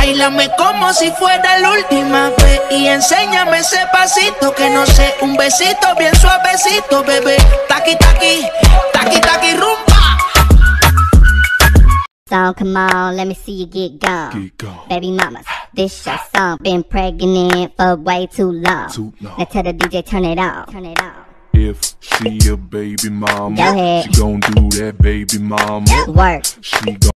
Bailame como si fuera la última vez y enséñame ese pasito que no sé, un besito bien suavecito, bebé. Taqui taqui, taqui taqui rumba. So come on, let me see you get gone. Get gone. Baby mamas, this your song. Been pregnant for way too long. Too long. Now tell the DJ turn it on. Turn it on. If she a baby mama, she gon' do that baby mama. Work. She gon'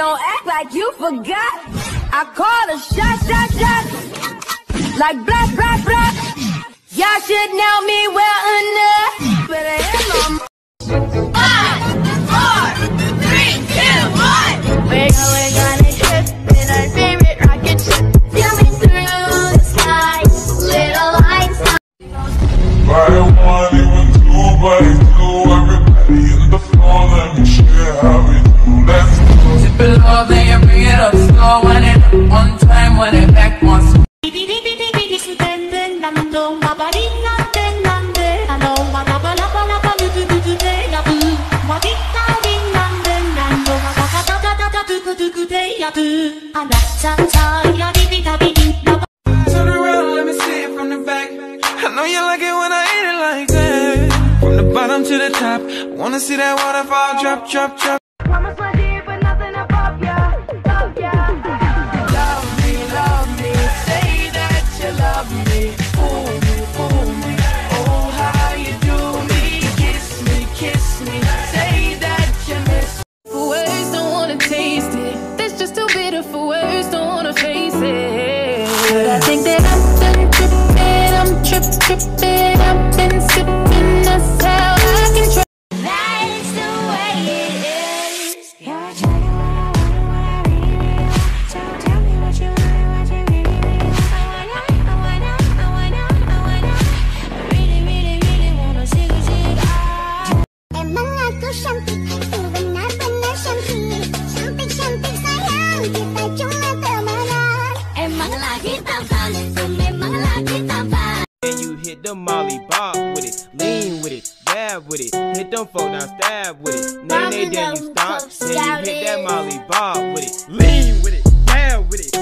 Don't act like you forgot. I call a shot, shot, shot. Like blah, blah, blah. Y'all should know me well enough. But I am on around, let me see it from the back. I know you like it when I eat it like that. From the bottom to the top, wanna see that waterfall drop, drop, drop. Trip them folk now stab with it. Nay nay then you stop, then you hit that molly bob with it, lean with it, dab with it,